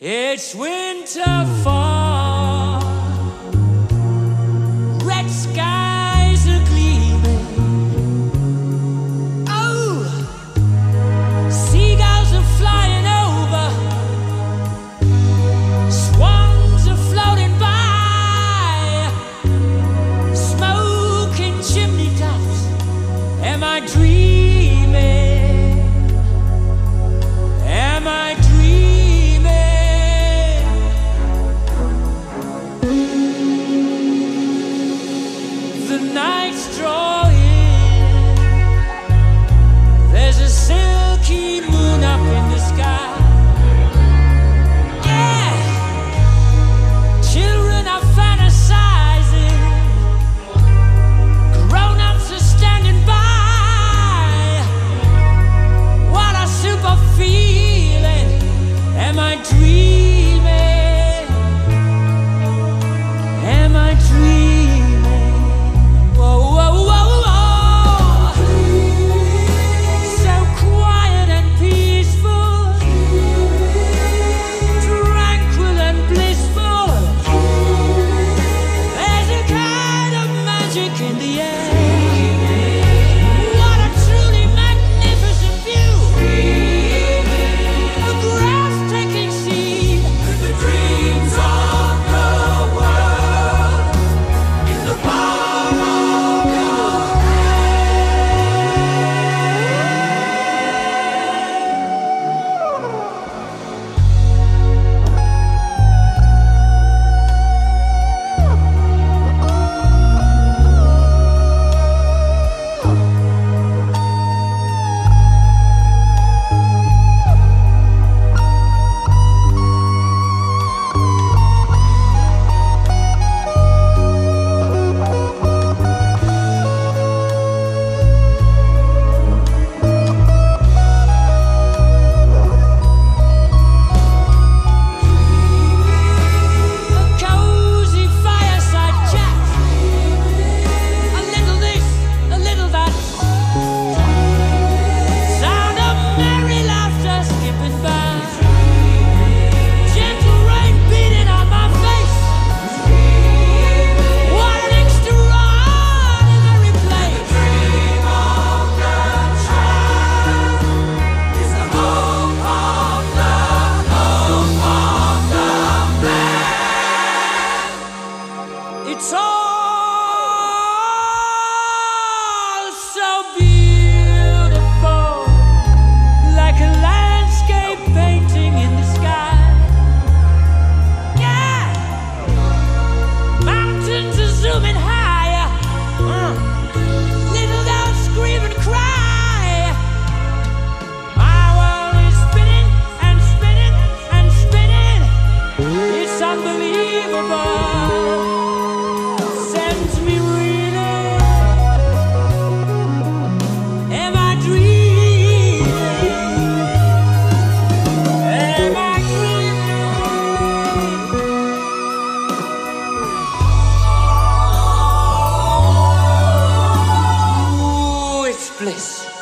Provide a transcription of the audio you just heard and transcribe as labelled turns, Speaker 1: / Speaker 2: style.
Speaker 1: It's winter fall, red skies are gleaming. Oh, seagulls are flying over, swans are floating by, smoking chimney tops. Am I dreaming? place.